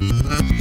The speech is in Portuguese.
Música